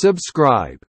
Subscribe.